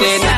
ってない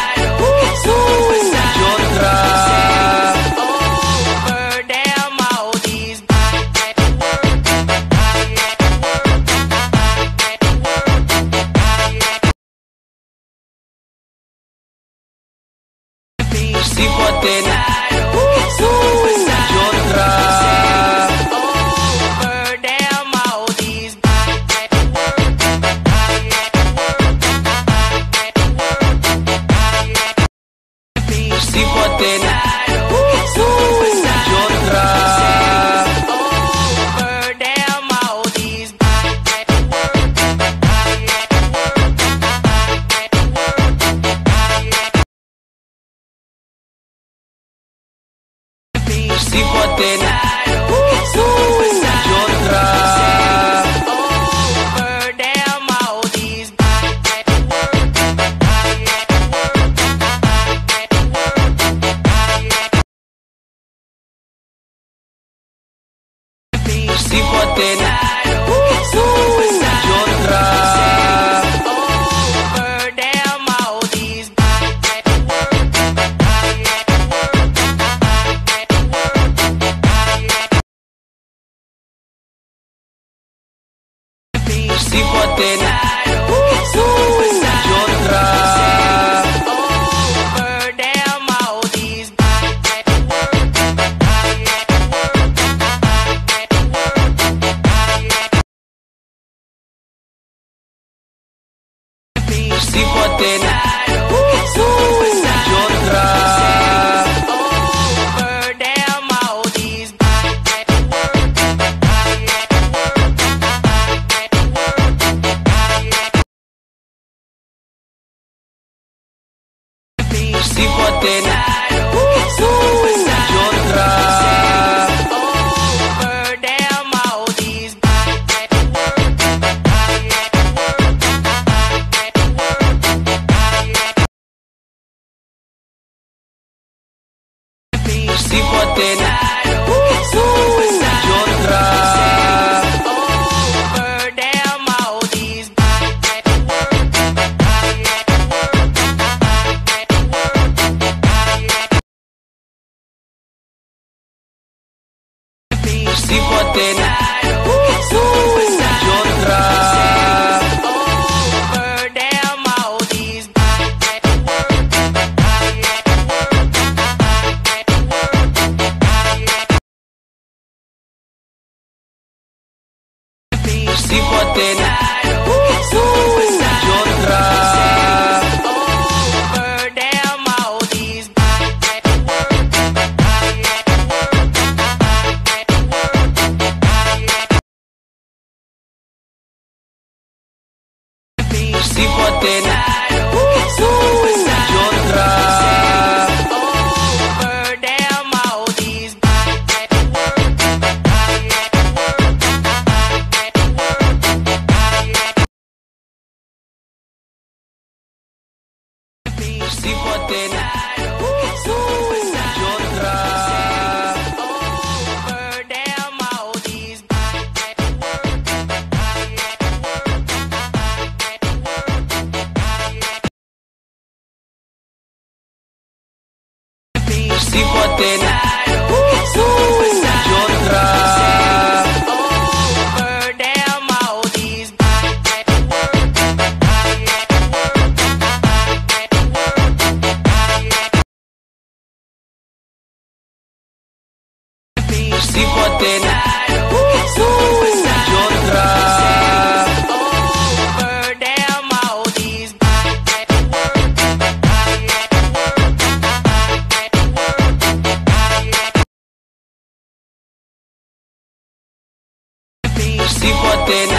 se né? si potena tiene uh, uh,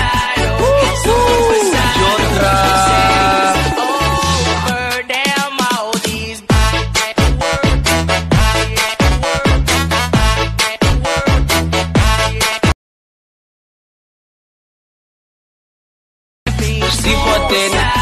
y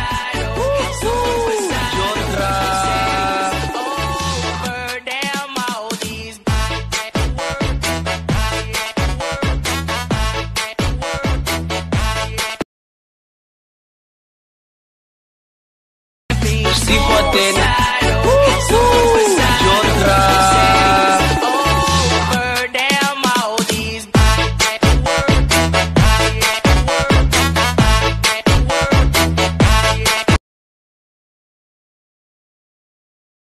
the button.